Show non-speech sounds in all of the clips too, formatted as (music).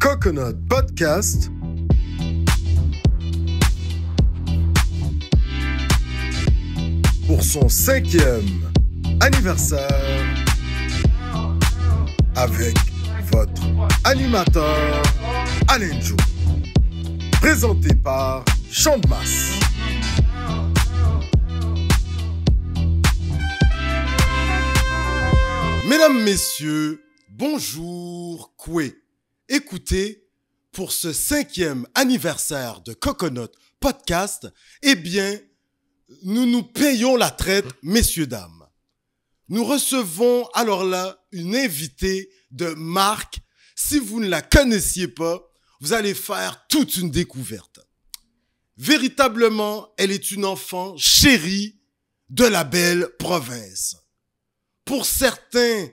Coconut Podcast. Pour son cinquième anniversaire avec votre animateur Alain Joe. Présenté par Masse. Mesdames, Messieurs, bonjour, Koué. Écoutez, pour ce cinquième anniversaire de Coconut Podcast, eh bien, nous nous payons la traite, messieurs, dames. Nous recevons alors là une invitée de marque. Si vous ne la connaissiez pas, vous allez faire toute une découverte. Véritablement, elle est une enfant chérie de la belle province. Pour certains,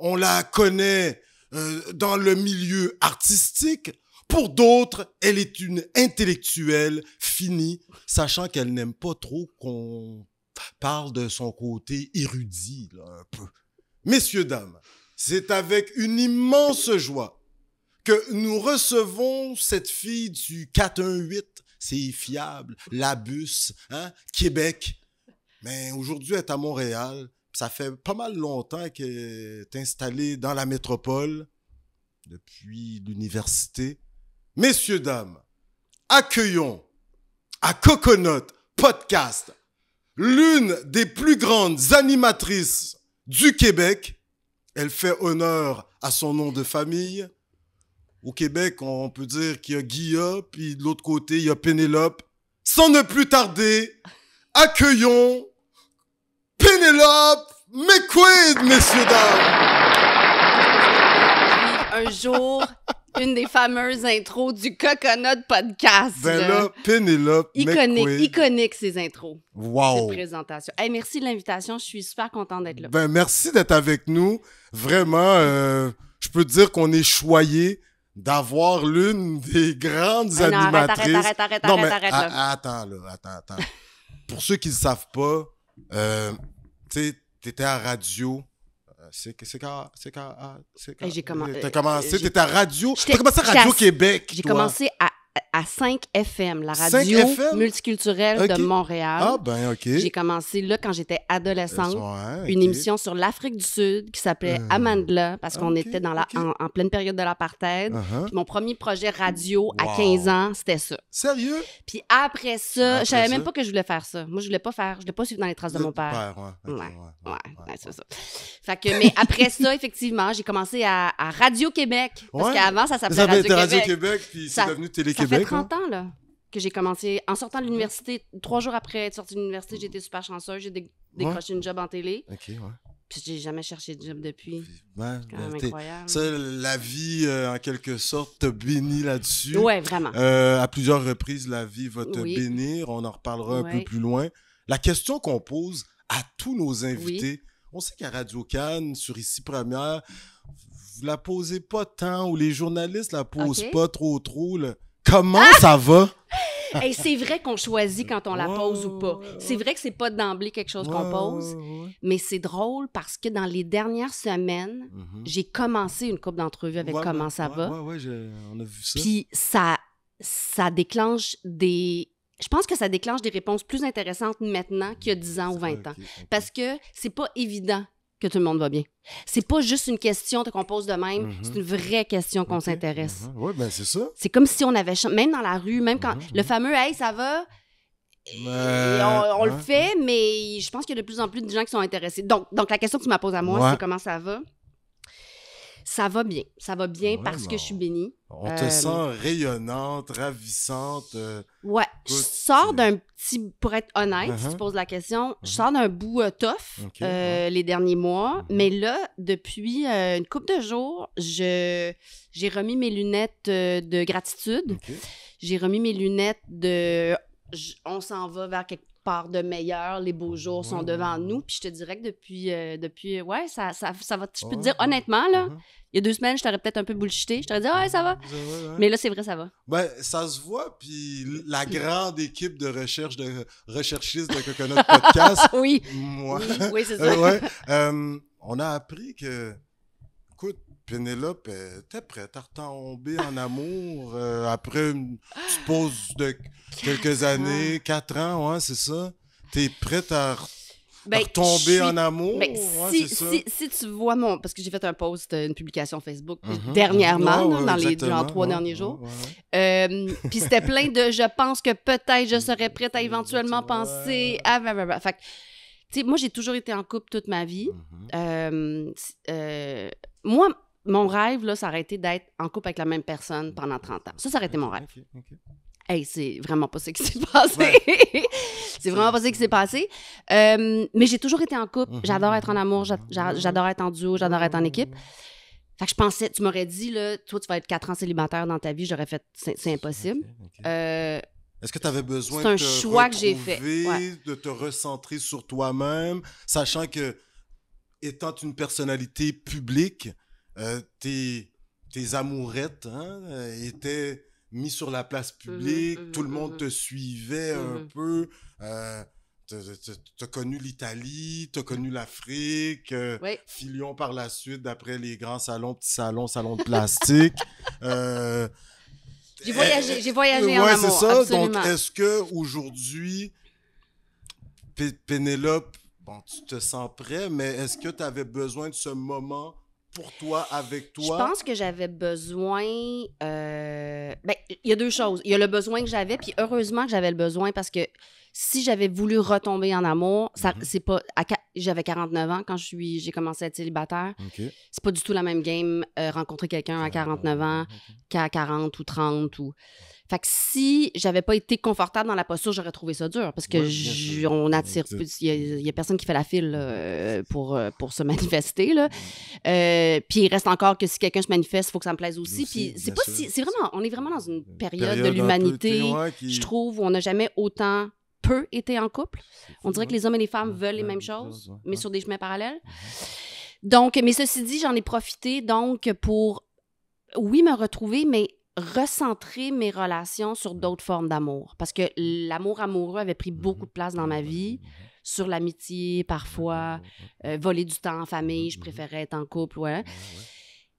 on la connaît euh, dans le milieu artistique. Pour d'autres, elle est une intellectuelle finie, sachant qu'elle n'aime pas trop qu'on parle de son côté érudit, là, un peu. Messieurs, dames, c'est avec une immense joie que nous recevons cette fille du 418, c'est fiable, Labus, hein, Québec. Mais aujourd'hui, elle est à Montréal. Ça fait pas mal longtemps qu'elle est installée dans la métropole, depuis l'université. Messieurs, dames, accueillons à Coconut Podcast l'une des plus grandes animatrices du Québec. Elle fait honneur à son nom de famille. Au Québec, on peut dire qu'il y a Guilla, puis de l'autre côté, il y a Pénélope. Sans ne plus tarder, accueillons Pénélope McQuaid, messieurs, dames. Un jour, une des fameuses intros du Coconut Podcast. Ben là. Pénélope Iconique, McQuaid. iconique ces intros, cette Wow. présentation. Hey, merci de l'invitation, je suis super contente d'être là. Ben, merci d'être avec nous. Vraiment, euh, je peux te dire qu'on est choyé d'avoir l'une des grandes Hey, non, arrête, animatrices. arrête, arrête, arrête, non, arrête, mais arrête, a- là. attends, là, attends, attends. Pour ceux qui ne savent pas, euh, tu sais, t'étais à radio. euh, C'est quand. C'est quand. ah, j'ai commen- T'as euh, commencé, j'ai- t'étais à radio. T'as commencé à j'étais Radio à- Québec. J'ai commencé à, à 5 FM, la 5 radio FM? multiculturelle de Montréal. Ah, ben, OK. J'ai commencé là quand j'étais adolescente. Une émission sur l'Afrique du Sud qui s'appelait Euh, Amandla parce qu'on était dans la, en, en pleine période de l'apartheid. Puis Mon premier projet radio à Wow. 15 ans, c'était ça. Sérieux? Puis après ça, Après je savais ça? même pas que je voulais faire ça. Moi, je voulais pas faire, je voulais pas suivre dans les traces de mon père. ouais, ok, Ouais, ouais, Ouais, ouais, c'est ça. Fait que, mais après ça, (laughs) effectivement, j'ai commencé à, à Radio-Québec. Parce qu'avant, ça Ça s'appelait s'appelle Radio-Québec. Radio-Québec, puis c'est devenu Télé-Québec. hein? 30 ans, là, que j'ai commencé. En sortant de l'université, trois jours après être sortie de l'université, été super chanceuse. J'ai dé- décroché une job en télé. OK, ouais. Puis j'ai jamais cherché de job depuis. Ouais, C'est quand même ben, t'es- incroyable. Ça, la vie, euh, en quelque sorte, te bénit là-dessus. Ouais, vraiment. Euh, à plusieurs reprises, la vie va te Oui. bénir. On en reparlera un Ouais. peu plus loin. La question qu'on pose à tous nos invités, on sait qu'à Radio Cannes, sur Ici Première, vous la posez pas tant, ou les journalistes la posent pas trop trop. là. Comment ça va? (laughs) Hey, c'est vrai qu'on choisit quand on la pose ou pas. C'est vrai que c'est pas d'emblée quelque chose qu'on pose. Mais c'est drôle parce que dans les dernières semaines, Mhm. j'ai commencé une couple d'entrevues avec Ouais, comment ça ouais, va. Ouais, on a vu ça. Puis ça, ça déclenche des. Je pense que ça déclenche des réponses plus intéressantes maintenant qu'il y a 10 ans ou 20 ans. Parce que c'est pas évident que tout le monde va bien. C'est pas juste une question qu'on pose de même, Mhm. c'est une vraie question qu'on s'intéresse. mhm. Ouais, ben c'est ça. C'est comme si on avait, même dans la rue, même quand Mhm, le fameux Hey, ça va, Ouais, on, le fait, mais je pense qu'il y a de plus en plus de gens qui sont intéressés. Donc, donc la question que tu m'as posée à moi, Ouais. c'est comment ça va? Ça va bien. Ça va bien parce que je suis bénie. On te Euh, sent rayonnante, ravissante. euh, Ouais, je sors d'un petit, pour être honnête, si Uh-huh. tu poses la question, je Mhm. sors d'un bout euh, tough euh, les derniers mois, Mhm. mais là, depuis une couple de jours, je j'ai remis mes lunettes de gratitude, j'ai remis mes lunettes de on s'en va vers quelque part de meilleur, les beaux jours sont devant ouais, nous, puis je te dirais que depuis, euh, depuis ouais, ça, ça, ça va, je peux te Ouais, dire ouais. honnêtement, là, Mhm. il y a deux semaines, je t'aurais peut-être un peu bullshité, je t'aurais dit, ouais, ça va, mais là, c'est vrai, ça va. Ben, ça se voit, puis la (laughs) grande équipe de recherche de recherchistes de Coconut Podcast, (laughs) Oui, moi, oui, oui, c'est (laughs) ça. euh, ouais, euh, on a appris que, écoute, Pénélope était prête à retomber en amour euh, après une petite pause de quelques ans. années, quatre ans, ouais, c'est ça. T'es prête à, Ben, retomber suis- en amour, Ben, ouais, si, ça. si, si tu vois mon. Parce que j'ai fait un post, une publication Facebook Mhm. dernièrement, Ouais, là, ouais, dans les trois ouais, derniers jours. Euh, Puis c'était plein de je pense que peut-être je serais prête à (laughs) éventuellement penser à. Fait que, moi, j'ai toujours été en couple toute ma vie. Euh, c- euh, moi, mon rêve, là, ça aurait été d'être en couple avec la même personne pendant 30 ans. Ça, ça aurait été mon rêve. Ok, ok. Hey, c'est vraiment pas ça qui (laughs) s'est passé. (laughs) c'est vraiment pas ça qui s'est passé. Euh, mais j'ai toujours été en couple. Mhm. J'adore être en amour. Mhm. j'a- J'adore être en duo. J'adore être en équipe. Fait que je pensais, tu m'aurais dit, là, toi, tu vas être 4 ans célibataire dans ta vie. J'aurais fait, c'est impossible. Euh, Est-ce que tu avais besoin c'est un de te choix que j'ai fait, ouais. de te recentrer sur toi-même, sachant que, étant une personnalité publique, euh, tes, tes amourettes hein, euh, étaient mis sur la place publique, mhm, tout le monde mhm. te suivait un peu. Euh, t'as- connu l'Italie, t'as connu l'Afrique, euh, Oui. Filion par la suite, d'après les grands salons, petits salons, salons de plastique. (laughs) euh, J'ai voyagé, j'ai voyagé en ouais, amour. c'est ça. absolument. Donc, est-ce que aujourd'hui, P- Pénélope, bon, tu te sens prêt, mais est-ce que tu avais besoin de ce moment pour toi, avec Je toi? pense que j'avais besoin. euh, Ben, il y a deux choses. Il y a le besoin que j'avais, puis heureusement que j'avais le besoin parce que si j'avais voulu retomber en amour, ça, Mhm. c'est pas. J'avais 49 ans quand je suis, j'ai commencé à être célibataire. OK. C'est pas du tout la même game euh, rencontrer quelqu'un à 49 ans qu'à 40 ou 30 ou. Fait que si j'avais pas été confortable dans la posture, j'aurais trouvé ça dur parce que Ouais, on attire. Il y, a- il y a personne qui fait la file euh, pour, euh, pour se (laughs) manifester. Là. Euh, puis il reste encore que si quelqu'un se manifeste, il faut que ça me plaise aussi. Aussi, Puis c'est bien pas sûr. si. C'est vraiment. On est vraiment dans une période, Période de l'humanité. ouais, qui- Je trouve où on n'a jamais autant peu été en couple. On dirait que ouais. les hommes et les femmes veulent les mêmes choses, mais sur des chemins parallèles. Donc, mais ceci dit, j'en ai profité donc pour, oui, me retrouver, mais recentrer mes relations sur d'autres formes d'amour. Parce que l'amour amoureux avait pris beaucoup de place dans ma vie, sur l'amitié parfois, euh, voler du temps en famille, je Mhm. préférais être en couple, ouais.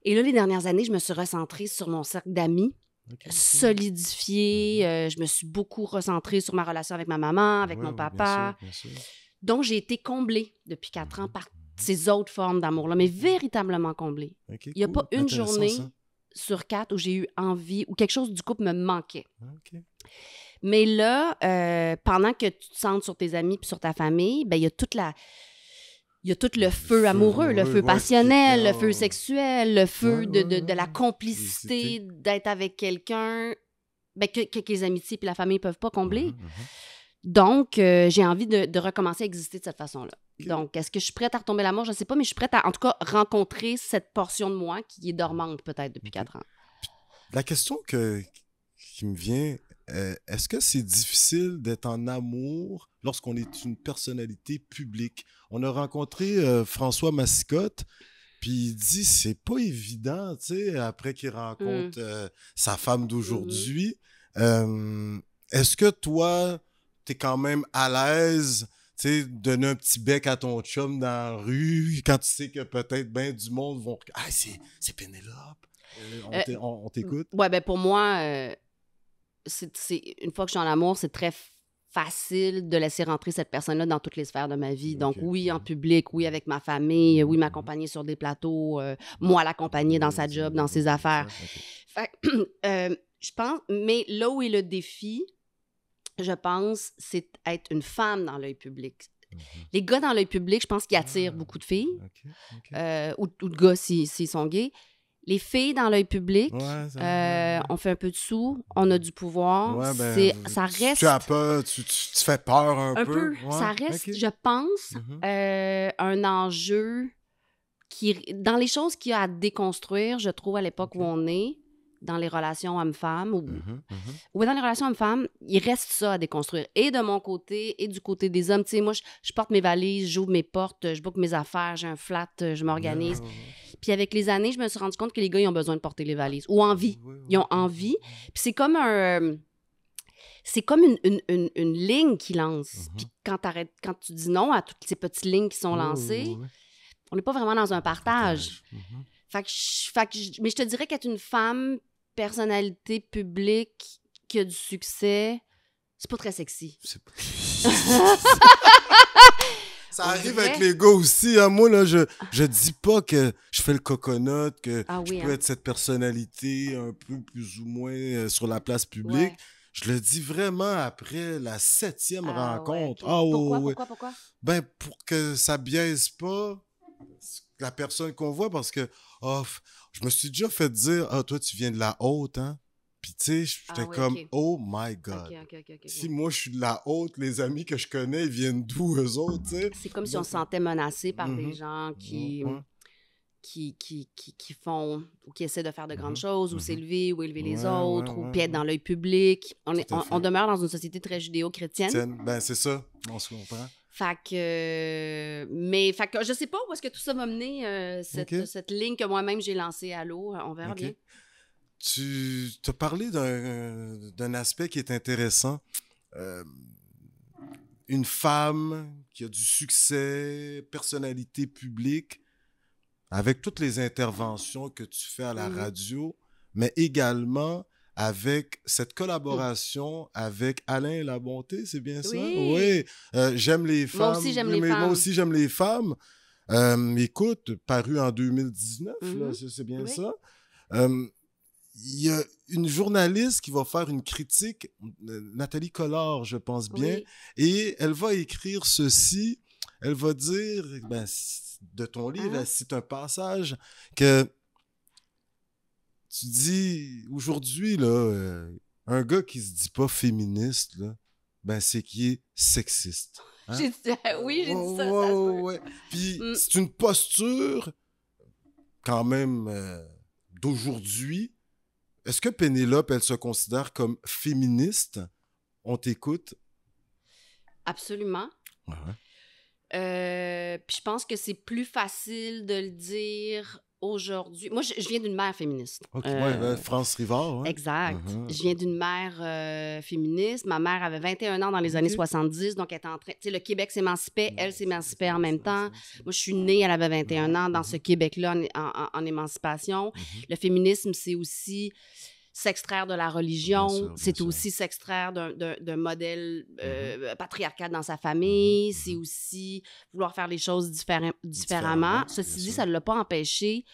Et là, les dernières années, je me suis recentrée sur mon cercle d'amis, solidifiée. euh, je me suis beaucoup recentrée sur ma relation avec ma maman, avec mon papa. Donc, j'ai été comblée depuis quatre ans par ces autres formes d'amour-là, mais véritablement comblée. Il y a pas une journée sur quatre où j'ai eu envie, où quelque chose du couple me manquait. Mais là, euh, pendant que tu te sens sur tes amis puis sur ta famille, ben il y a toute la... Il y a tout le feu feu amoureux, le feu ouais, passionnel, le feu sexuel, le feu Ouais, de, de, de la complicité, d'être avec quelqu'un ben, que, que, les amitiés puis la famille peuvent pas combler. Mhm, Donc, euh, j'ai envie de, de recommencer à exister de cette façon-là. Donc, est-ce que je suis prête à retomber l'amour? Je ne sais pas, mais je suis prête à, en tout cas, rencontrer cette portion de moi qui est dormante peut-être depuis quatre ans. La question que, qui me vient, euh, est-ce que c'est difficile d'être en amour lorsqu'on est une personnalité publique? On a rencontré euh, François Massicotte, puis il dit c'est pas évident, tu sais, après qu'il rencontre euh, sa femme d'aujourd'hui. Euh, est-ce que toi, t'es quand même à l'aise, tu sais, donner un petit bec à ton chum dans la rue quand tu sais que peut-être bien du monde vont. Ah, c'est c'est Pénélope. On Euh, t'é- on on t'écoute? Ouais, ben pour moi, euh, c'est, une fois que je suis en amour, c'est très facile de laisser rentrer cette personne-là dans toutes les sphères de ma vie. Donc, oui, en public, oui, avec ma famille, oui, m'accompagner sur des plateaux, euh, moi, l'accompagner dans sa job, dans ses affaires. Fait (clears throat) euh, je pense, mais là où est le défi, je pense, c'est être une femme dans l'œil public. Les gars dans l'œil public, je pense qu'ils attirent Ah. beaucoup de filles, euh, ou, ou de gars s'ils s'ils sont gays. Les filles dans l'œil public, Ouais, ça- euh, on fait un peu de sous, on a du pouvoir. Ouais, ben, ça reste Tu as peur, tu, tu, tu fais peur un, un peu. Ouais, ça reste, je pense, Mhm. euh, un enjeu qui, dans les choses qu'il y a à déconstruire, je trouve, à l'époque où on est, dans les relations hommes-femmes, ou, Mhm, mhm. ou dans les relations hommes-femmes, il reste ça à déconstruire. Et de mon côté, et du côté des hommes. Tu sais, moi, je, je porte mes valises, j'ouvre mes portes, je book mes affaires, j'ai un flat, je m'organise. Puis avec les années, je me suis rendu compte que les gars, ils ont besoin de porter les valises, ou envie. ouais, Ils ont envie. Puis c'est comme un. euh, C'est comme une, une, une, une ligne qui lance. Mhm. Puis quand, quand tu dis non à toutes ces petites lignes qui sont lancées, on n'est pas vraiment dans un partage. Mhm. Fait que, mais je te dirais qu'être une femme, personnalité publique, qui a du succès, c'est pas très sexy. (laughs) (laughs) Ça arrive avec les gars aussi. Hein. Moi, là, je, je dis pas que je fais le coconut, que ah je peux hein. être cette personnalité un peu plus ou moins euh, sur la place publique. Je le dis vraiment après la septième ah rencontre. Ah, pourquoi, pourquoi, pourquoi? Ben, pour que ça biaise pas la personne qu'on voit parce que, oh, je me suis déjà fait dire, ah, toi, tu viens de la haute, hein? Puis, tu sais, j'étais ah comme, oh my God. si moi, je suis de la haute, les amis que je connais, ils viennent d'où, eux autres, tu sais? C'est comme si on se sentait menacé par des mm-hmm. gens qui, mm-hmm. qui, qui, qui, font ou qui essaient de faire de grandes mm-hmm. choses, ou s'élever, ou élever les autres, ou puis être dans l'œil public. On, est, on, demeure dans une société très judéo-chrétienne. Ben, c'est ça, on se comprend. Fait que, mais, fait que je sais pas où est-ce que tout ça va mener, euh, cette, cette, ligne que moi-même j'ai lancée à l'eau. On verra bien. Tu as parlé d'un aspect qui est intéressant. Euh, une femme qui a du succès, personnalité publique, avec toutes les interventions que tu fais à la mmh radio, mais également avec cette collaboration avec Alain La Bonté, c'est bien ça? Oui. Euh, j'aime les femmes. Moi aussi, j'aime les femmes. Moi aussi, j'aime les femmes. Euh, écoute, paru en 2019, mmh c'est bien ça? Il y a une journaliste qui va faire une critique, Nathalie Collard, je pense bien, et elle va écrire ceci. Elle va dire, ben, de ton livre, ah. c'est un passage que tu dis aujourd'hui, là, euh, un gars qui se dit pas féministe, là, ben, c'est qui est sexiste. Hein? oui, j'ai dit ça. Puis mm. c'est une posture quand même euh, d'aujourd'hui est-ce que Pénélope, elle se considère comme féministe? On t'écoute? Absolument. Euh, puis je pense que c'est plus facile de le dire aujourd'hui. Moi, je, viens d'une mère féministe. OK, euh, France Rivard. Exact. Uh-huh. Je viens d'une mère euh, féministe. Ma mère avait 21 ans dans les années 70, donc elle est en train. Tu sais, le Québec s'émancipait, elle s'émancipait en même temps. Moi, je suis née, elle avait 21 ans dans ce Québec-là en, émancipation. Mm-hmm. Le féminisme, c'est aussi s'extraire de la religion, c'est aussi s'extraire d'un modèle mm-hmm. euh, patriarcal dans sa famille, mm-hmm. c'est aussi vouloir faire les choses différemment. Ceci dit, ça ne l'a pas empêché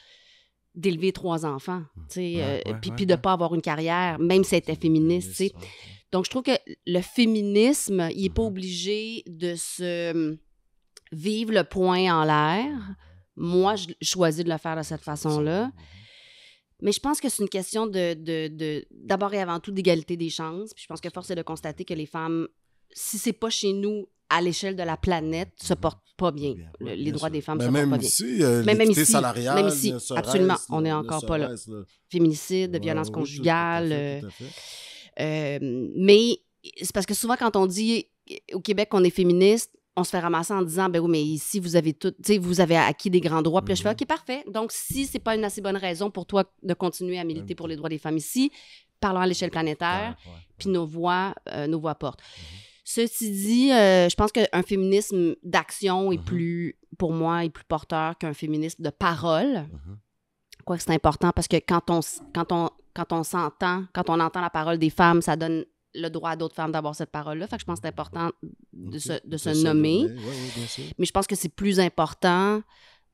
d'élever trois enfants, euh, puis de ne pas avoir une carrière, même si elle était féministe. Donc, je trouve que le féminisme, il n'est pas mm-hmm. obligé de se hum, vivre le point en l'air. Moi, je choisis de le faire de cette façon-là. Mais je pense que c'est une question de, de, d'abord et avant tout d'égalité des chances. Puis je pense que force est de constater que les femmes, si c'est pas chez nous, à l'échelle de la planète, se portent pas bien. les droits des femmes ne se portent pas bien. Ici, euh, même, même ici, même ici, absolument, on n'est encore pas là. Féminicide, violence conjugale. Euh, euh, mais c'est parce que souvent, quand on dit au Québec qu'on est féministe, on se fait ramasser en disant ben oui mais ici vous avez tout tu sais vous avez acquis des grands droits puis là, je fais mm-hmm. OK parfait donc si c'est pas une assez bonne raison pour toi de continuer à militer pour les droits des femmes ici parlons à l'échelle planétaire puis nos voix euh, nos voix portent mm-hmm. Ceci dit, euh, je pense qu'un féminisme d'action est mm-hmm. plus, pour moi, est plus porteur qu'un féminisme de parole. Quoi que c'est important parce que quand on, quand on, quand on s'entend, quand on entend la parole des femmes, ça donne le droit à d'autres femmes d'avoir cette parole-là. Fait que je pense que c'est important de se, de se nommer. Mais je pense que c'est plus important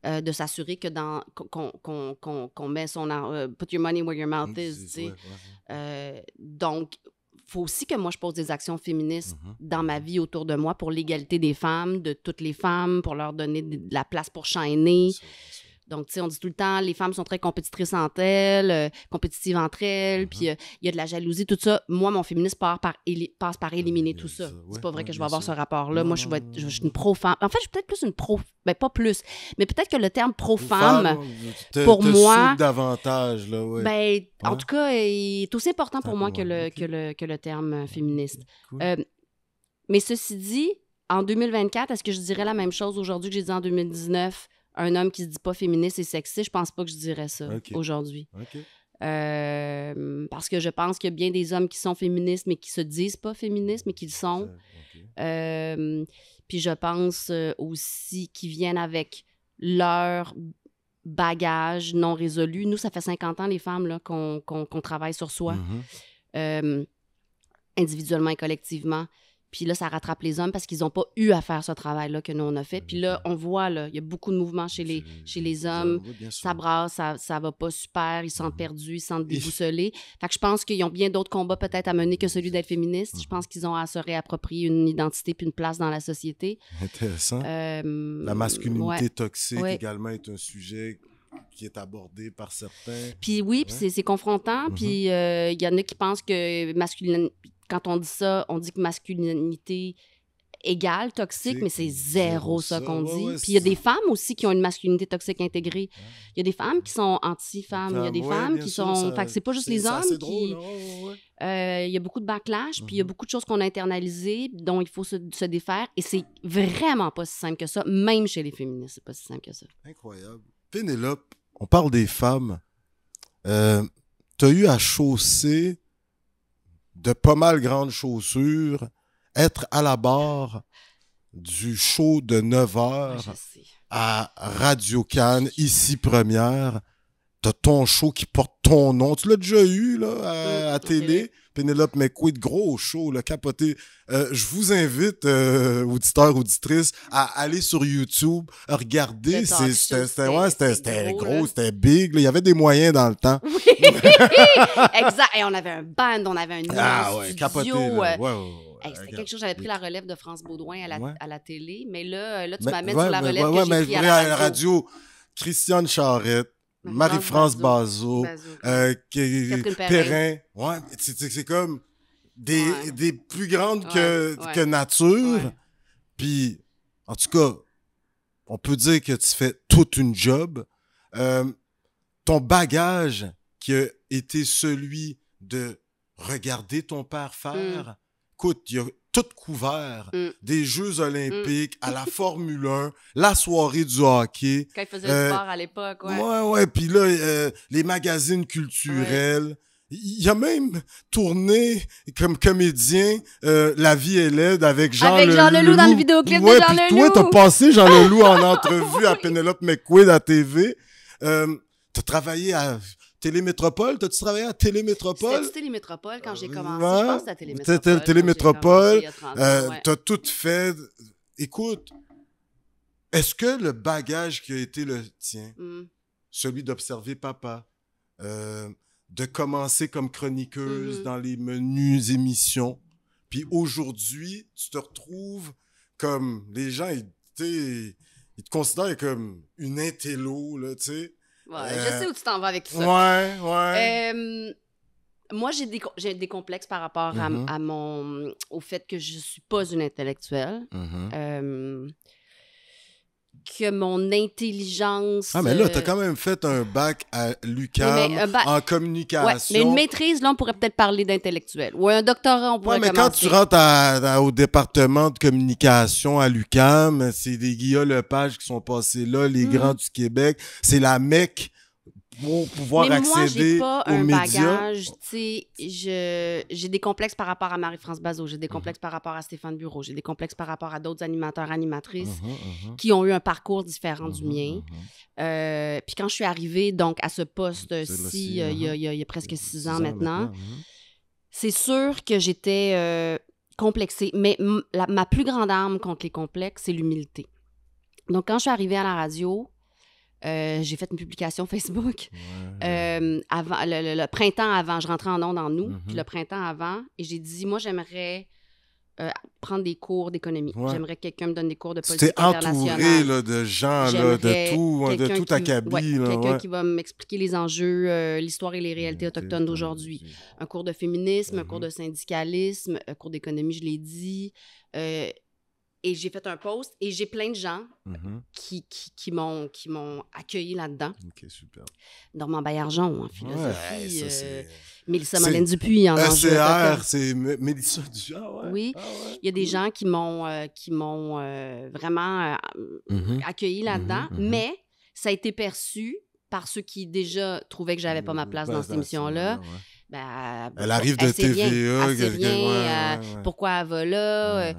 euh, de s'assurer que dans qu'on met son euh, put your money where your mouth is. Euh, donc, faut aussi que moi je pose des actions féministes mm-hmm. dans ma vie autour de moi pour l'égalité des femmes, de toutes les femmes, pour leur donner de la place pour chaîner. Donc, tu sais, on dit tout le temps, les femmes sont très compétitrices entre elles, euh, compétitives entre elles, mm-hmm. puis euh, il y a de la jalousie, tout ça. Moi, mon féminisme passe par, passe par éliminer tout ça. c'est pas vrai que je vais avoir ce rapport-là. Moi, je, vais être, je, suis une pro-femme. En fait, je suis peut-être plus une pro... Ben, pas plus, mais peut-être que le terme pro-femme, pour moi... davantage, là, ouais. Ben, en tout cas, il est aussi important pour moi que le, que, le, que le terme féministe. Euh, mais ceci dit, en 2024, est-ce que je dirais la même chose aujourd'hui que j'ai dit en 2019? Un homme qui se dit pas féministe et sexiste, je pense pas que je dirais ça aujourd'hui. Euh, parce que je pense qu'il y a bien des hommes qui sont féministes, mais qui se disent pas féministes, mais qui le sont. Euh, puis je pense euh, aussi qu'ils viennent avec leur bagages non résolus. Nous, ça fait 50 ans, les femmes, qu'on travaille sur soi, mm-hmm. individuellement et collectivement. Puis là, ça rattrape les hommes parce qu'ils n'ont pas eu à faire ce travail-là que nous, on a fait. Puis là, on voit, il y a beaucoup de mouvements chez les, chez les hommes. ça brasse, ça, ça va pas super, ils se sentent mm-hmm. perdus, ils se sentent déboussolés. Fait que je pense qu'ils ont bien d'autres combats peut-être à mener que celui d'être féministe. Je mm-hmm. pense qu'ils ont à se réapproprier une identité puis une place dans la société. Intéressant. Euh, la masculinité toxique également est un sujet qui est abordé par certains. Puis oui, puis c'est confrontant. Mm-hmm. Puis euh, il y en a qui pensent que masculinité quand on dit ça, on dit que masculinité égale toxique, mais c'est zéro ça, qu'on dit. Puis il y a des femmes aussi qui ont une masculinité toxique intégrée. Il y a des femmes qui sont anti-femmes. Il y a des femmes qui sont. fait que c'est pas juste les hommes qui. Euh, il y a beaucoup de backlash, puis il y a mhm. beaucoup de choses qu'on a internalisées, dont il faut se, défaire. Et c'est vraiment pas si simple que ça, même chez les féministes, c'est pas si simple que ça. Incroyable. Pénélope, on parle des femmes. Euh, tu as eu à chausser de pas mal grandes chaussures, être à la barre du show de 9 heures à Radio Cannes, ici première. T'as ton show qui porte ton nom. Tu l'as déjà eu là, à, télé? Pénélope McQuaid, gros show, le capoté. Euh, je vous invite, euh, auditeurs, auditrices, à aller sur YouTube, à regarder. C'était ouais, gros, c'était big. Il y avait des moyens dans le temps. Oui, (laughs) exact. Et on avait un band, on avait un ah, ouais, capoté, euh, c'était quelque chose, j'avais pris la relève de France Baudouin à la, à la télé, mais là, là tu m'amènes sur la relève que j'ai pris à la radio. Christiane Charrette, Marie-France Bazot, euh, Perrin. Ouais, c'est comme des, des, plus grandes que, que nature. Puis, en tout cas, on peut dire que tu fais toute une job. Euh, ton bagage qui a été celui de regarder ton père faire, mm. écoute, il y a tout couvert. Mm. Des Jeux olympiques, à la Formule 1, la soirée du hockey. Quand il faisait le sport à l'époque, ouais. Ouais, ouais. Puis là, euh, les magazines culturels. Il a même tourné comme comédien euh, La vie est laide avec Jean Avec Jean Leloup dans le vidéoclip de Jean Leloup. Toi, t'as passé Jean Leloup en (laughs) entrevue à Penelope McQuaid à TV. Euh, t'as travaillé à Télémétropole, t'as-tu travaillé à Télémétropole? C'était Télémétropole? Quand j'ai commencé. je pense à Télémétropole. Télémétropole, euh, t'as tout fait. Écoute, est-ce que le bagage qui a été le tien, hmm. celui d'observer papa, euh, de commencer comme chroniqueuse mm-hmm. dans les menus émissions, puis aujourd'hui, tu te retrouves comme les gens, ils, ils te considèrent comme une intello, là, tu sais? Ouais, je sais où tu t'en vas avec ça. Ouais, ouais. moi, j'ai des, j'ai des complexes par rapport à, mm-hmm. mon, au fait que je suis pas une intellectuelle. Mm-hmm que mon intelligence. Ah, mais là, tu as euh, quand même fait un bac à l'UQAM en communication. Ouais, mais une maîtrise, là, on pourrait peut-être parler d'intellectuel. Ou un doctorat, on pourrait ouais, mais quand tu rentres au département de communication à l'UQAM, c'est des Guillaume Lepage qui sont passés là, les mm. grands du Québec. C'est la mecque pour pouvoir mais accéder moi, pas un bagage, j'ai des complexes par rapport à Marie-France Bazot, j'ai des complexes par rapport à Stéphane Bureau, j'ai des complexes par rapport à d'autres animateurs, animatrices mhm, mhm. qui ont eu un parcours différent du mien. Euh, puis quand je suis arrivée donc à ce poste-ci, euh, il, y a presque six ans, maintenant, c'est sûr que j'étais euh, complexée. Mais ma plus grande arme contre les complexes, c'est l'humilité. Donc quand je suis arrivée à la radio, euh, j'ai fait une publication (laughs) Facebook euh, avant, le, printemps avant. Je rentrais en ondes en août, puis mm-hmm. le printemps avant, et j'ai dit, moi, j'aimerais euh, prendre des cours d'économie. J'aimerais que quelqu'un me donne des cours de politique internationale. entouré là, de gens, là, de tout, hein, de tout acabit. quelqu'un qui va m'expliquer les enjeux, l'histoire et les réalités autochtones d'aujourd'hui. Un cours de féminisme, un cours mm-hmm. de syndicalisme, un cours d'économie, je l'ai dit et j'ai fait un post et j'ai plein de gens mm-hmm. qui, qui, qui m'ont accueilli là-dedans. OK, super. Normand Baillargeon en philosophie. Ouais, euh, Mélissa Molène Dupuis en SCR, c'est Mélissa Dupuis. Ah ouais, oui. Ah ouais. Il y a des gens qui m'ont euh, qui m'ont euh, vraiment mm-hmm. accueilli là-dedans, mm-hmm, mais ça a été perçu par ceux qui déjà trouvaient que j'avais pas ma place dans cette émission-là. Ben, elle arrive de TVA. Rien, pourquoi elle va là?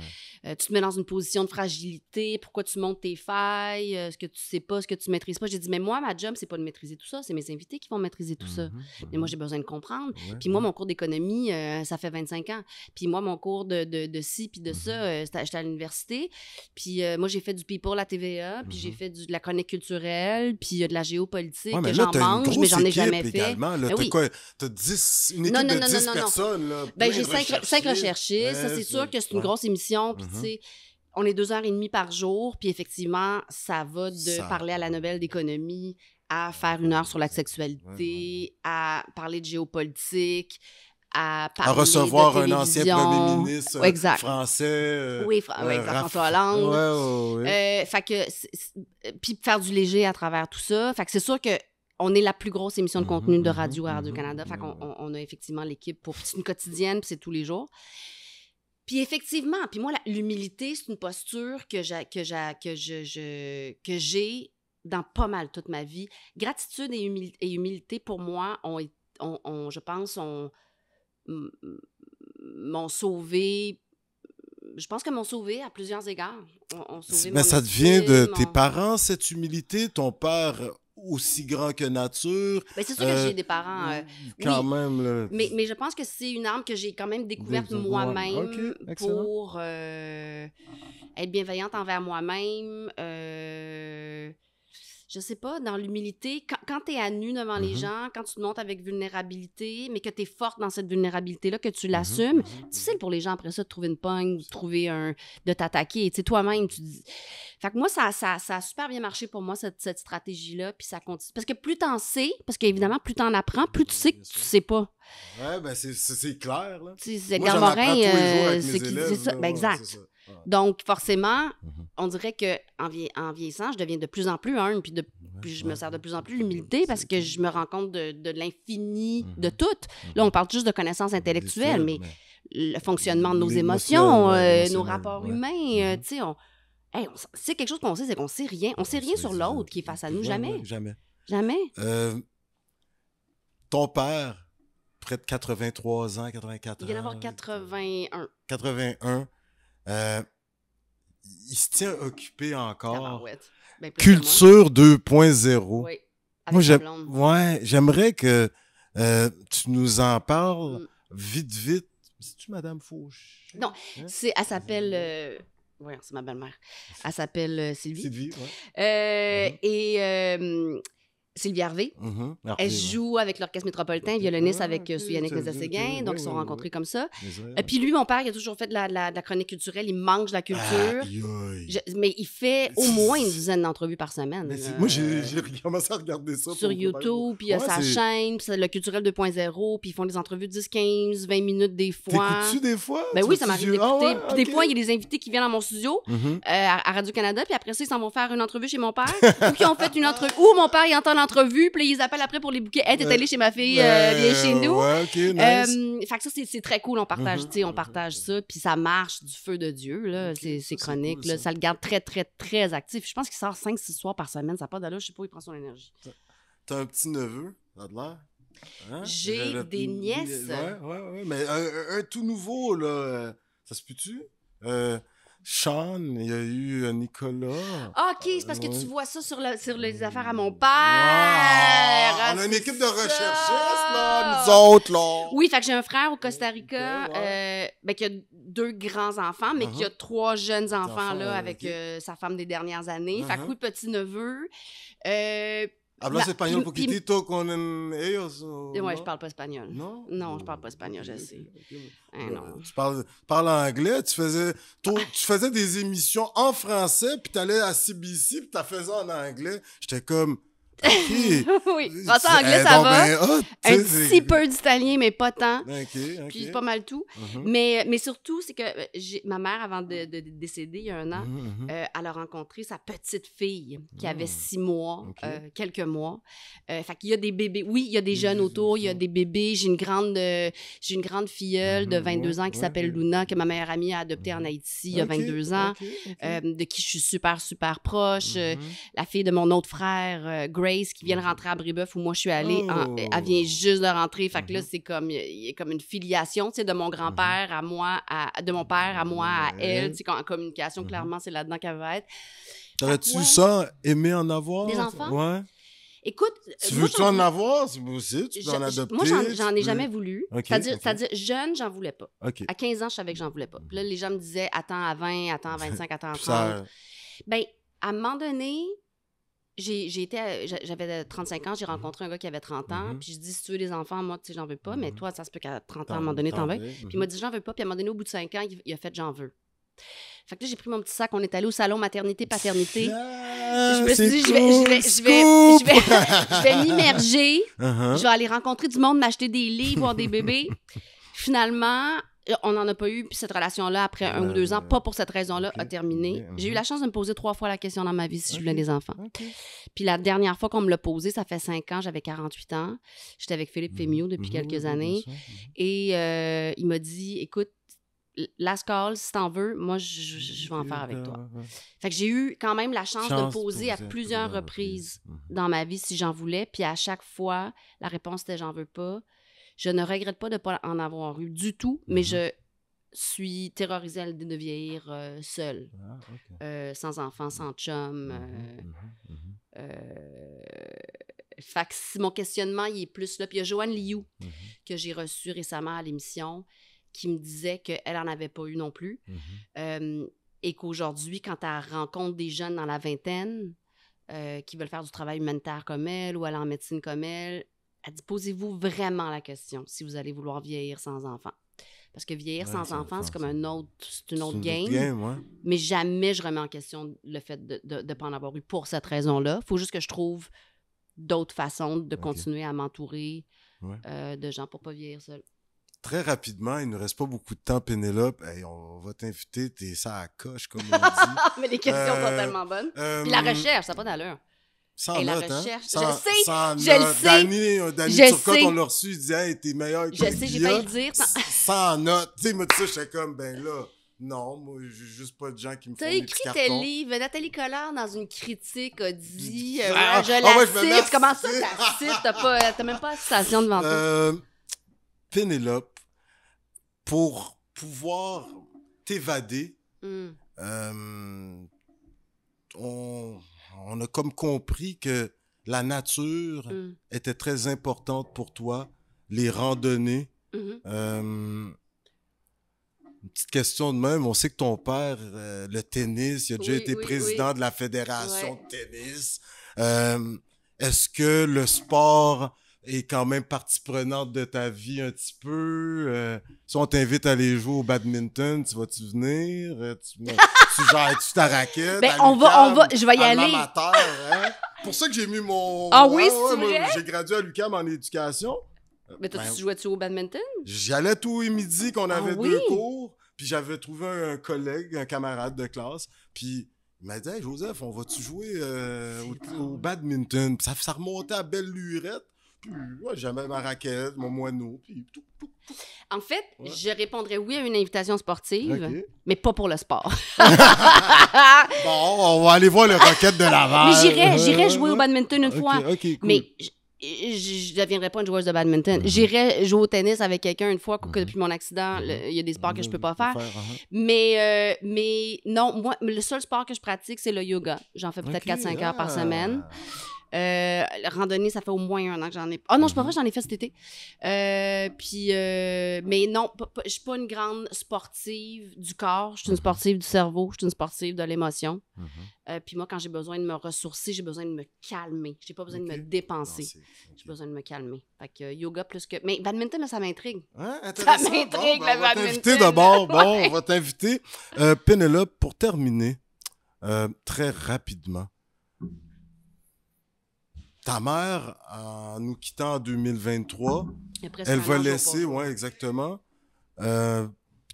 Euh, tu te mets dans une position de fragilité, pourquoi tu montes tes failles, euh, ce que tu sais pas, ce que tu maîtrises pas? J'ai dit, mais moi, ma job, c'est pas de maîtriser tout ça, c'est mes invités qui vont maîtriser tout ça. Mmh mais moi, j'ai besoin de comprendre. puis moi, mon cours d'économie, euh, ça fait 25 ans. Puis moi, mon cours de, de, de ci, puis de ça, j'étais à l'université. Puis moi, j'ai fait du people à TVA, puis j'ai fait du, de la chronique culturelle, puis de la géopolitique, que j'en mange, mais j'en ai jamais fait. Également, là, ben quoi? T'as 10, une équipe non, non, de 10 personnes, là, ben, j'ai 5 recherchistes. Ça, c'est sûr que c'est une grosse émission, puis Mm-hmm. On est deux heures et demie par jour, puis effectivement, ça va de parler à la nouvelle d'économie à faire une heure sur la sexualité, à parler de géopolitique, à, parler à recevoir un ancien premier ministre français. Euh, oui, euh, François Hollande. Euh, fait que, puis faire du léger à travers tout ça. Fait que c'est sûr que on est la plus grosse émission de mm-hmm, contenu de mm-hmm, radio à Radio-Canada. Fait qu'on on, a effectivement l'équipe pour une quotidienne, puis c'est tous les jours. Puis effectivement, puis moi, l'humilité, c'est une posture que j'ai, que j'ai, que je, que j'ai dans pas mal toute ma vie. Gratitude et, humilité, pour moi, ont, on, je pense, m'ont sauvé. Je pense que m'ont sauvé à plusieurs égards. Mais ça devient de tes parents, cette humilité? Ton père aussi grand que nature. Ben, c'est sûr que j'ai euh, des parents. Euh, quand même. Mais, mais je pense que c'est une arme que j'ai quand même découverte moi-même pour euh, être bienveillante envers moi-même je sais pas, dans l'humilité, quand, tu es à nu devant les mm-hmm. gens, quand tu te montres avec vulnérabilité, mais que tu es forte dans cette vulnérabilité-là, que tu mm-hmm. l'assumes, mm-hmm. difficile pour les gens après ça de trouver une pogne, de trouver un. de t'attaquer. Tu sais, toi-même, tu dis. Fait que moi, ça, ça, ça, a super bien marché pour moi, cette, cette stratégie-là, puis ça continue. Parce que plus t'en sais, parce qu'évidemment, plus t'en apprends, plus tu sais que tu sais pas. Ouais, ben c'est clair, là. C'est Morin, euh, c'est ça? Ben, exact. Donc, forcément, mhm. on dirait que en, vieillissant, je deviens de plus en plus humble, puis, de, je me sers de plus en plus l'humilité parce que je me rends compte de, l'infini mhm. de tout. Là, on parle juste de connaissances intellectuelles, mais le fonctionnement de nos émotions, euh, nos rapports humains, euh, mhm. tu sais, on, c'est quelque chose qu'on sait, c'est qu'on sait rien. On sait rien sur l'autre qui est face à nous, jamais. jamais. Jamais. Euh, ton père, près de 83 ans, 84 ans. Il vient d'avoir 81. 81. Euh, il se tient occupé encore. Ben, Culture 2.0. Oui. Moi, ouais, j'aimerais que euh, tu nous en parles mm. vite, vite. C'est-tu Madame Fauche? Non, hein? c'est, elle s'appelle. Euh, oui, c'est ma belle-mère. Elle s'appelle Sylvie. Sylvie, oui. Mm-hmm. Et Sylvie Harvey. Mm-hmm. Elle joue avec l'Orchestre métropolitain, violoniste avec euh, Yannick Nézet-Séguin, donc ils sont rencontrés comme ça. Et puis lui, mon père, il a toujours fait de la, la, chronique culturelle, il mange de la culture. mais il fait au moins une dizaine d'entrevues par semaine. moi, j'ai commencé à regarder ça. Sur YouTube, puis il y a sa chaîne, puis le culturel 2.0, puis ils font des entrevues de 10, 15, 20 minutes des fois. T'écoutes-tu des fois? Ben oui, ça m'arrive d'écouter. Ah puis des fois, il y a des invités qui viennent dans mon studio mm-hmm. euh, à, Radio-Canada, puis après ça, ils s'en vont faire une entrevue chez mon père, (laughs) ou qui ont fait une entrevue, ou mon père, il entend l'entrevue, puis ils appellent après pour les bouquets. Hey, t'es allé chez ma fille, euh, viens chez nous. Ouais, OK, nice. Euh, fait que ça, c'est très cool. On partage, tu sais, on partage ça. Puis ça marche du feu de Dieu, là, ces, chroniques. là, ça. le garde très, très, très actif. Je pense qu'il sort 5-6 soirs par semaine. Ça n'a pas d'allure. Je sais pas où il prend son énergie. T'as un petit neveu, ça de l'air? Hein? J'ai des nièces. Ouais, ouais, ouais. Mais un, tout nouveau, là, euh, ça se peut-tu? Euh, Sean, il y a eu euh, Nicolas. Ah, OK, c'est parce que tu vois ça sur, sur les affaires à mon père. on a une équipe de recherchistes, là, nous autres, là. Oui, fait que j'ai un frère au Costa Rica euh, ben, qui a deux grands-enfants, mais qui a uh-huh. trois jeunes enfants, là, avec euh, sa femme des dernières années. Fait que uh-huh. oui, petit-neveu. Euh, Hablas espagnol poquitito con ellos? O, ouais, je parle pas espagnol. Non? Non, je parle pas espagnol, je sais. Eh, non. Tu parles, parles anglais, tu faisais, tu faisais des émissions en français, puis t'allais à CBC, puis t'as fait en anglais. J'étais comme, (laughs) oui, français anglais, ça va. Ben, un petit peu d'italien, mais pas tant. Puis pas mal tout. Mm-hmm. mais, mais surtout, c'est que euh, ma mère, avant de, décéder il y a un an, mm-hmm. Euh, elle a rencontré sa petite fille qui avait mm. six mois, euh, quelques mois. fait qu'il y a des bébés. Oui, il y a des jeunes autour, il y a des bébés. J'ai une grande, j'ai une grande filleule de 22 ans qui s'appelle Luna, que ma meilleure amie a adoptée en Haïti il y a 22 ans, de qui je suis super, super proche. la fille de mon autre frère, Greg Grace qui vient de rentrer à Brébeuf où moi je suis allée. elle vient oh. juste de rentrer. Fait que là, mm-hmm. c'est comme, y a comme une filiation, tu sais, de mon grand-père à moi, à, de mon père à moi, à elle. Tu sais, en communication, clairement, c'est là-dedans qu'elle va être. T'aurais-tu ça aimé en avoir? Des enfants? Ouais. Écoute. Tu veux-tu en avoir? C'est possible, tu peux en adopter. Moi, j'en ai jamais voulu. C'est-à-dire, jeune, j'en voulais pas. À 15 ans, je savais que j'en voulais pas. Puis là, les gens me disaient, attends à 20, attends à (laughs) 25, attends à 30. Ben, à un moment donné, j'ai été j'avais 35 ans, j'ai rencontré un gars qui avait 30 ans, mm-hmm. puis je dis si tu veux des enfants, moi tu sais j'en veux pas, mais mm-hmm. toi ça se peut qu'à 30 ans à un moment donné t'en veux. Puis il m'a dit j'en veux pas, puis à un moment donné au bout de 5 ans, il, a fait j'en veux. Fait que là, j'ai pris mon petit sac, on est allé au salon maternité-paternité. je me suis dit, je vais, je vais, je vais, je vais, je vais m'immerger. (laughs) Uh-huh. Je vais aller rencontrer du monde, m'acheter des livres, voir des bébés. Finalement, on n'en a pas eu, puis cette relation-là, après un ou deux ans, pas pour cette raison-là, a terminé. J'ai eu la chance de me poser trois fois la question dans ma vie si je voulais des enfants. Puis la dernière fois qu'on me l'a posé, ça fait cinq ans, j'avais 48 ans. J'étais avec Philippe mmh. Fémio depuis mmh, quelques années. Et euh, il m'a dit écoute, last call, si t'en veux, moi, je, vais en faire avec toi. Fait que j'ai eu quand même la chance, de poser à plusieurs reprises mmh. dans ma vie si j'en voulais. Puis à chaque fois, la réponse était j'en veux pas. Je ne regrette pas de ne pas en avoir eu du tout, mais mm-hmm. je suis terrorisée à l'idée de vieillir euh, seule, ah, euh, sans enfant, sans chum. Mm-hmm, euh, fait mon questionnement, il est plus là. Puis il y a Joanne Liu, que j'ai reçue récemment à l'émission, qui me disait qu'elle n'en avait pas eu non plus. et qu'aujourd'hui, quand elle rencontre des jeunes dans la vingtaine qui veulent faire du travail humanitaire comme elle ou aller en médecine comme elle, elle dit posez-vous vraiment la question si vous allez vouloir vieillir sans enfant. Parce que vieillir sans enfant, c'est comme un autre, c'est une autre game. Mais jamais je remets en question le fait de ne pas en avoir eu pour cette raison-là. Il faut juste que je trouve d'autres façons de continuer à m'entourer euh, de gens pour pas vieillir seul. Très rapidement, il ne reste pas beaucoup de temps, Pénélope. on va t'inviter, t'es ça à coche, comme on dit. (laughs) Mais les questions sont euh, tellement bonnes. Puis la euh, recherche, ça n'a pas d'allure. Sans et la hein? recherche. je le sais, sans je le sais. Danny, euh, Danny je Turcotte, sais. on l'a reçu, il disait, hey, t'es meilleur que Je sais, j'ai pas le dire. Sans, note. Tu sais, m'a dit ça, j'étais comme, ben là, non, moi, j'ai juste pas de gens qui me font des petits cartons. T'as écrit tes livres. Nathalie Collard, dans une critique, a dit, euh, ah, je ah, la ouais, cite. Comment ça, t'as cite? T'as, pas, t'as même pas la citation devant toi. Euh, Pénélope, pour pouvoir t'évader, mm. euh, on on a comme compris que la nature mm. était très importante pour toi, les randonnées. Mm-hmm. Euh, une petite question de même, on sait que ton père, euh, le tennis, il a déjà été président de la fédération de tennis. Euh, est-ce que le sport est quand même partie prenante de ta vie un petit peu. Euh, si on t'invite à aller jouer au badminton, tu vas-tu venir? Euh, tu, (laughs) tu gères-tu ta raquette? Ben, on va, on va, je vais y aller. Amateur, hein? Pour ça que j'ai mis mon. Ah oui, ouais, J'ai gradué à l'UQAM en éducation. Mais toi, ben, tu jouais-tu au badminton? J'y allais tous les midis qu'on avait ah deux cours. Puis j'avais trouvé un collègue, un camarade de classe. Puis il m'a dit hey, Joseph, on va-tu jouer euh, au, badminton? ça, ça remontait à belle lurette. Ouais, j'avais ma raquette, mon moineau, puis tout, tout, tout. En fait, je répondrais oui à une invitation sportive, mais pas pour le sport. (laughs) (laughs) bon, on va aller voir les raquettes de Laval. Mais j'irais, j'irais jouer au badminton une fois. Mais je ne deviendrais pas une joueuse de badminton. Mm-hmm. J'irais jouer au tennis avec quelqu'un une fois, que mm-hmm. depuis mon accident, il y a des sports que je peux pas faire. Mais, euh, mais non, moi, le seul sport que je pratique, c'est le yoga. J'en fais peut-être 4-5 heures par semaine. Euh, randonnée, ça fait au moins un an que j'en ai. Ah non, je suis pas mhm. vrai, j'en ai fait cet été. Euh, puis, euh, mais non, je suis pas une grande sportive du corps. Je suis une mhm. sportive du cerveau. Je suis une sportive de l'émotion. Mhm. Puis moi, quand j'ai besoin de me ressourcer, j'ai besoin de me calmer. J'ai pas besoin de me dépenser. J'ai besoin de me calmer. Fait que yoga plus que. Mais badminton, là, ça m'intrigue. Hein, ça m'intrigue, ben, le badminton. On va t'inviter d'abord. (laughs) Bon, on va t'inviter. Pénélope, pour terminer, très rapidement ta mère, en nous quittant en 2023, elle va laisser, ouais, exactement. Euh,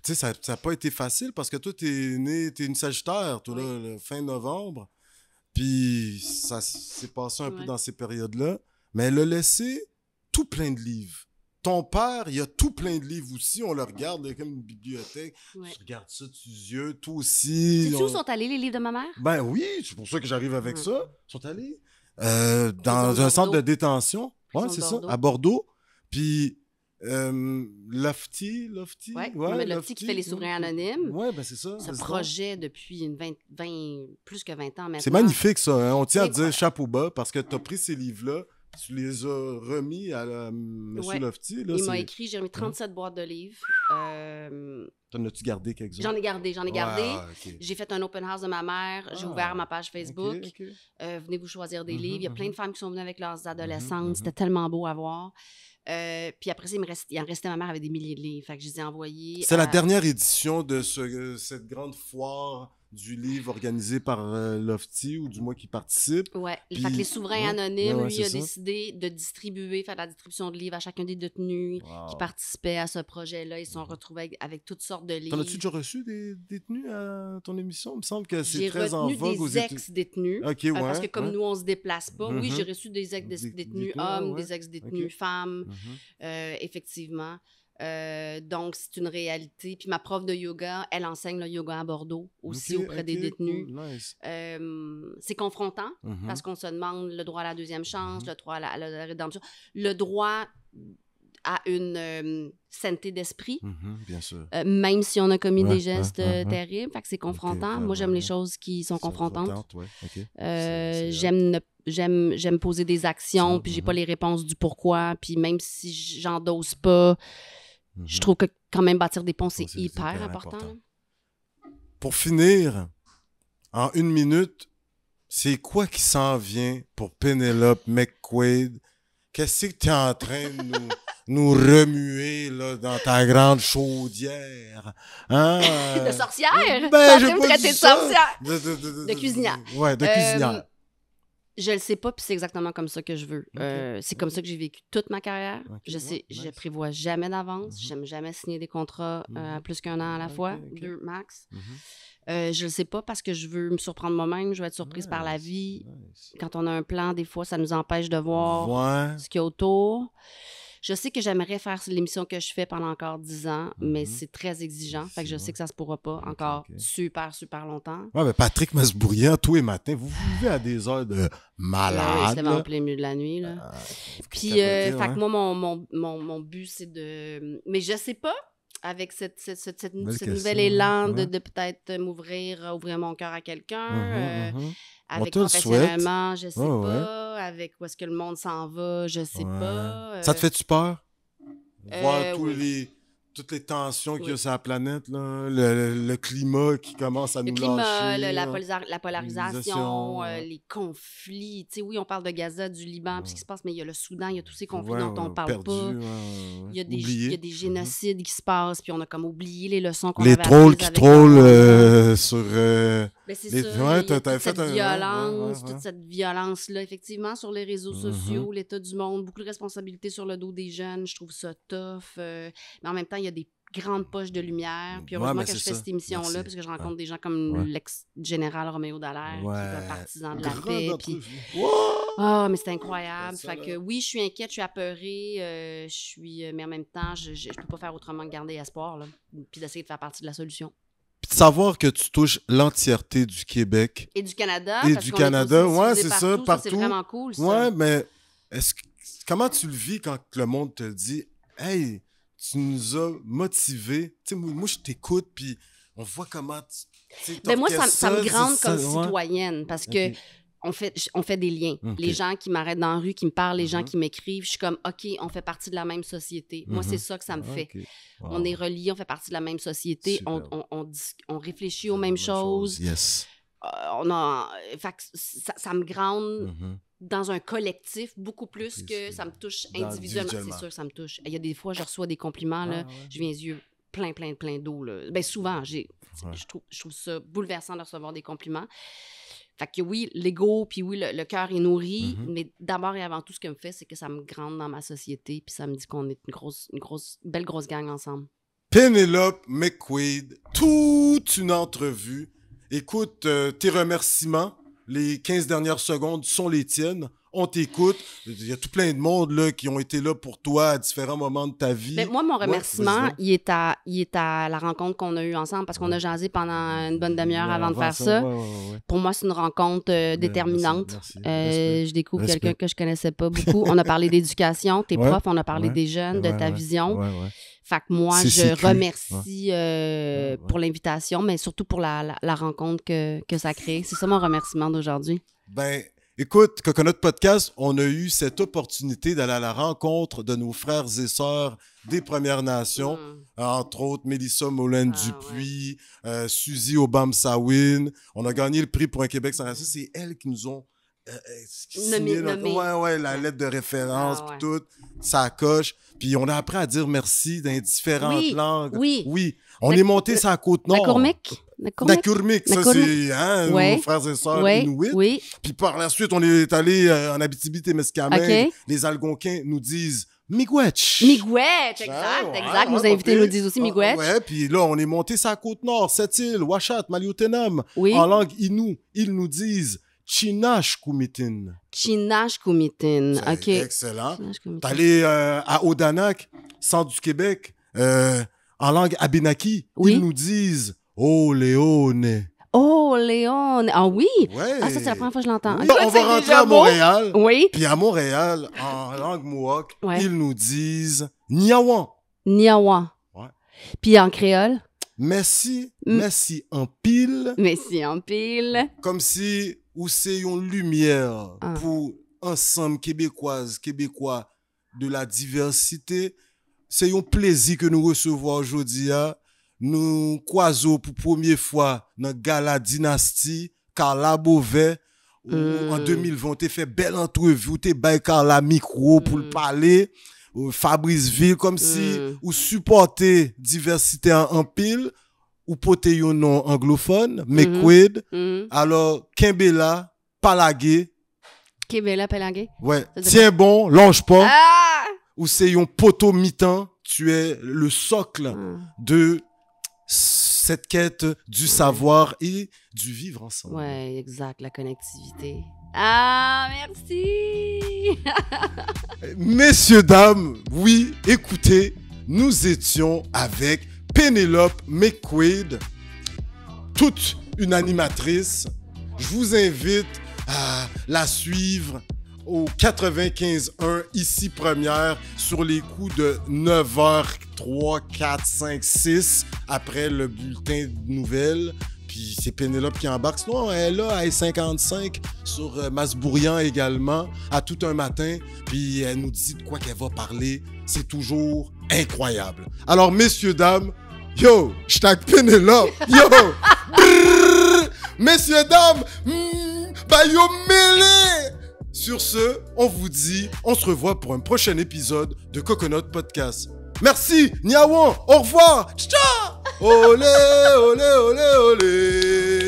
tu sais, ça n'a pas été facile parce que toi, tu es né, tu es une Sagittaire, toi, là, le fin novembre. Puis ça s'est passé un peu dans ces périodes-là. Mais elle a laissé tout plein de livres. Ton père, il y a tout plein de livres aussi. On le regarde, comme une bibliothèque. Tu regardes ça tu yeux, toi aussi. Tu sais où sont allés les livres de ma mère? Ben oui, c'est pour ça que j'arrive avec ça. Ils sont allés? Euh, dans un centre de détention. Ouais, c'est ça, à Bordeaux. Puis euh, Lofty, Lofty. Ouais, ouais Lofty, qui fait les souverains anonymes. Oui, ben c'est ça. Ce projet depuis une 20, 20, plus que 20 ans maintenant. C'est magnifique, ça. Hein. On tient à dire chapeau bas parce que tu as pris ces livres-là, tu les as remis à M. Lofty. Là, Il m'a écrit, j'ai remis 37 hein? boîtes de livres. Euh... T'en as-tu gardé quelques-uns? J'en ai gardé, j'en ai gardé. J'ai fait un open house de ma mère. J'ai ouvert ah, ma page Facebook. Euh, venez vous choisir des mm-hmm, livres. Il y a plein de femmes qui sont venues avec leurs mm-hmm, adolescentes. C'était tellement beau à voir. Euh, puis après ça, il, me reste, il en restait ma mère avec des milliers de livres. Fait que je les ai envoyés. C'est la dernière édition de ce, cette grande foire du livre organisé par euh, Lofty, ou du moins qui participe. Oui. Fait que les souverains anonymes, lui, a décidé de distribuer, faire la distribution de livres à chacun des détenus qui participaient à ce projet-là. Ils se sont retrouvés avec, toutes sortes de livres. T'en as-tu déjà reçu des détenus à ton émission? Il me semble que c'est très en vogue des ex-détenus. OK, euh, ouais, parce que comme nous, on se déplace pas. Oui, mm-hmm. j'ai reçu des ex-détenus hommes, des ex-détenus femmes, mm-hmm. euh, effectivement. Euh, donc, c'est une réalité. Puis ma prof de yoga, elle enseigne le yoga à Bordeaux aussi auprès des détenus. Euh, c'est confrontant mm-hmm. parce qu'on se demande le droit à la deuxième chance, mm-hmm. le droit à la, rédemption, le droit à une euh, sainteté d'esprit, mm-hmm, bien sûr. même si on a commis des gestes terribles. Fait que c'est confrontant. Moi, j'aime les choses qui sont, confrontantes. j'aime j'aime j'aime poser des actions puis j'ai pas les réponses du pourquoi puis même si j'endose pas je mhm. trouve que quand même bâtir des ponts, c'est hyper, important. Pour finir, en une minute, c'est quoi qui s'en vient pour Penelope McQuaid? Qu'est-ce que tu es en train de nous, (laughs) nous remuer là, dans ta grande chaudière? Hein? (laughs) de sorcière? Ben, je me traiter de sorcière. De, de, de, cuisinière. Ouais, de cuisinière. Euh, je le sais pas, puis c'est exactement comme ça que je veux. Euh, c'est comme ça que j'ai vécu toute ma carrière. Je sais, je prévois jamais d'avance. Mm-hmm. J'aime jamais signer des contrats euh, mm-hmm. plus qu'un an à la fois, deux max. Mm-hmm. Euh, je le sais pas parce que je veux me surprendre moi-même. Je veux être surprise par la vie. Quand on a un plan, des fois, ça nous empêche de voir ce qu'il y a autour. Je sais que j'aimerais faire l'émission que je fais pendant encore 10 ans, mais mm-hmm. c'est très exigeant. Fait que je sais que ça se pourra pas encore super, super longtemps. Ouais, mais Patrick Masbourian, tous les matins, vous vivez à des heures de malade. c'est en plein milieu de la nuit. Là. Ah, Puis, euh, fait que hein. moi, mon, mon, mon, mon but, c'est de. Mais je sais pas avec cette, cette, cette, cette nouvel élan de, de peut-être m'ouvrir, ouvrir mon cœur à quelqu'un. Mm-hmm, euh, mm-hmm. Avec professionnellement, je sais pas. Avec où est-ce que le monde s'en va, je sais pas. Ça te fait-tu peur? Voir euh, tous les toutes les tensions qu'il y a sur la planète, là, le, climat qui commence à nous climat, Le, la, la, polarisation, euh, les conflits. Tu sais, oui, on parle de Gaza, du Liban, puis ce qui se passe, mais il y a le Soudan, il y a tous ces conflits dont on ne parle pas. Il y, a des, il y a des mm-hmm. génocides qui se passent, puis on a comme oublié les leçons qu'on avait Les trolls qui trollent euh, sur... Euh, ben, c'est ça, toute cette violence, toute cette violence-là, effectivement, sur les réseaux mm-hmm. sociaux, l'état du monde, beaucoup de responsabilités sur le dos des jeunes, je trouve ça tough. mais en même temps, il y a des grandes poches de lumière. Puis heureusement que je fais cette émission-là, parce que je rencontre des gens comme l'ex-général Roméo Dallaire, qui est un partisan de la paix. Puis... Oh, mais c'est incroyable. Fait que oui, je suis inquiète, je suis apeurée, euh, je suis... Euh, mais en même temps, je ne peux pas faire autrement que garder espoir, là, puis d'essayer de faire partie de la solution. Puis de savoir que tu touches l'entièreté du Québec. Et du Canada. Et du Canada, ouais, c'est ça, partout. C'est vraiment cool, ça. Ouais, mais est-ce comment tu le vis quand le monde te dit « Hey, tu nous as motivés. Tu sais, moi, je t'écoute, puis on voit comment tu. Ben moi, ça, ça, me grande comme citoyenne parce que on fait, on fait des liens. Les gens qui m'arrêtent dans la rue, qui me parlent, les gens mm-hmm. qui m'écrivent, je suis comme, OK, on fait partie de la même société. Moi, c'est mm-hmm. ça que ça me fait. On est reliés, on fait partie de la même société, on, on, on, réfléchit aux mêmes choses. Yes. Euh, on a, fait ça, ça, me grande. Mm-hmm dans un collectif beaucoup plus que ça me touche individuellement. C'est sûr ça me touche. Il y a des fois, je reçois des compliments, là, je viens les yeux plein, plein, plein d'eau. Ben, souvent, j'ai, je, trouve, je trouve ça bouleversant de recevoir des compliments. Fait que oui, l'ego, puis oui, le, cœur est nourri, mm-hmm. mais d'abord et avant tout, ce que me fait, c'est que ça me grande dans ma société, puis ça me dit qu'on est une grosse, une grosse, belle grosse gang ensemble. Penelope McQuaid, toute une entrevue. Écoute, euh, tes remerciements les 15 dernières secondes sont les tiennes. on t'écoute. Il y a tout plein de monde là, qui ont été là pour toi à différents moments de ta vie. Mais moi, mon remerciement, il, est à, il est à la rencontre qu'on a eue ensemble parce qu'on a jasé pendant une bonne demi-heure avant, de faire ça. pour moi, c'est une rencontre euh, déterminante. Euh, je découvre quelqu'un que je connaissais pas beaucoup. on a parlé d'éducation, tes profs, on a parlé des jeunes, de ta vision. Fait que moi, je remercie euh, pour l'invitation, mais surtout pour la, la, rencontre que, que ça crée. C'est ça mon remerciement d'aujourd'hui. Ben, écoute, Coconut Podcast, on a eu cette opportunité d'aller à la rencontre de nos frères et sœurs des Premières Nations, mm. entre autres Mélissa Molin-Dupuis, ah, euh, Suzy Obam-Sawin. On a gagné le prix pour un Québec sans racisme. C'est elles qui nous ont euh, nommé, nommé. Ouais, ouais, la lettre de référence, ah, tout, ça coche. Puis on a appris à dire merci dans différentes langues. Oui. Oui. On est monté sur la côte nord. Nakurmik. Nakurmik, ça c'est hein, nos frères et sœurs inuits. Oui. Puis par la suite, on est allé euh, en Abitibi-Témiscamingue. Les Algonquins nous disent Miigwech. Miigwech, exact, exact. Nos invités nous disent aussi ah, Miigwech. Ouais, puis là, on est monté sur la côte nord, Sept-Îles, Ouachat, Maliotenam. Oui. En langue inou, ils nous disent Chinash Kumitin. Chinash Kumitin, OK. Excellent. T'es allé euh, à Odanak, centre du Québec, euh, en langue abénaki. Ils nous disent Oh Léone. Oh, Léon. Ah oui? Ah, ça, c'est la première fois que je l'entends. (laughs) on va rentrer à Montréal. Oui. Puis à Montréal, en langue mohawk, ils nous disent Niawan. Niawan. Ouais. Puis en créole? Merci, merci en pile. Merci en pile. Comme si ou se yon lumière ah. pou ensemble québécoise, québécois de la diversité. Se yon plezi ke nou resevo anjodi ya, nou kwazo pou pwemye fwa nan gala dinasti, Karla Bové, ou mm. an 2020 te fe bel entrevou, te bay Karla mikro pou l'pale, hmm. Fabrice Ville, kom si mm. ou supporte diversite an anpil, ou poter un nom anglophone, mais mm Alors, Kimbela, Palagé. Kimbela, Palagé. Ouais. Tiens bon, longe pas. Ah! Ou c'est un poteau mi-temps. Tu es le socle ah. de cette quête du savoir et du vivre ensemble. Ouais, exact, la connectivité. Ah, merci. (laughs) Messieurs, dames, oui, écoutez, nous étions avec Penelope McQuaid, toute une animatrice. Je vous invite à la suivre au 95.1 ici première sur les coups de 9h 3, 4, 5, 6 après le bulletin de nouvelles. Puis c'est Pénélope qui embarque. Sinon, elle est là à 55 sur euh, Masbourian également, à tout un matin. Puis elle nous dit de quoi qu'elle va parler. C'est toujours incroyable. Alors, messieurs, dames, yo, je Pénélope. Yo, messieurs, dames, mm, bah yo, mêlé. Sur ce, on vous dit, on se revoit pour un prochain épisode de Coconut Podcast. Merci, Niawan, au revoir, ciao Olé, olé, olé, olé